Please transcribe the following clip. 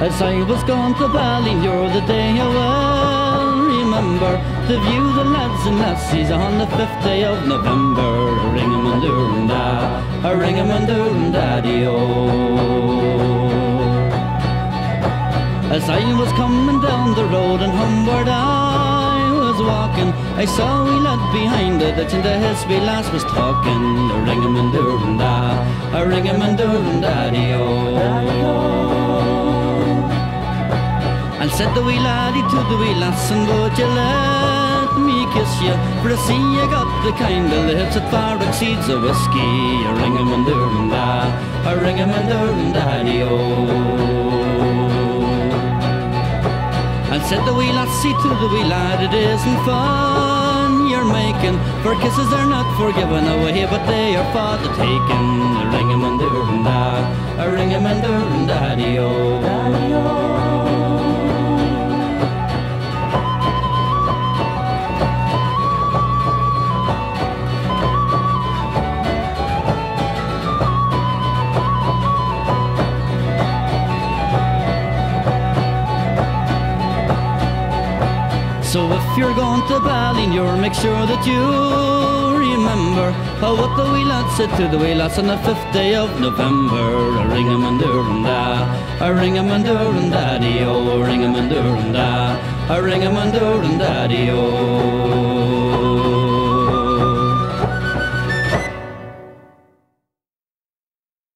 As I was gone to Ballynure the day I well remember. To view the lads and lassies on the fifth day of November. Ring 'em and doon da, a ring 'em and doon daddy o. As I was coming down the road and homeward I was walking. I saw a lad behind the ditch and to his wee lass was talking. A ring 'em and doon da, a ring 'em and doon said the wee laddie to the wee lass and would you let me kiss you For I see you got the kind of lips that far exceeds a whiskey. A ring 'em and doon da, a ring 'em and doon daddy o. And said the wee lassie to the wee lad, it isn't fun? You're making For kisses are not for forgiven oh, away, but they are for the taking. A ring 'em and doon da, a ring 'em and doon daddy. So if you're going to Ballynure, make sure that you remember oh, what the wee lad said to the wee lads on the fifth day of November. A ring 'em and and da, a ring 'em and and daddy oh, a ring 'em and and da, a ring 'em and and daddy oh.